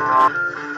啊。